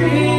dream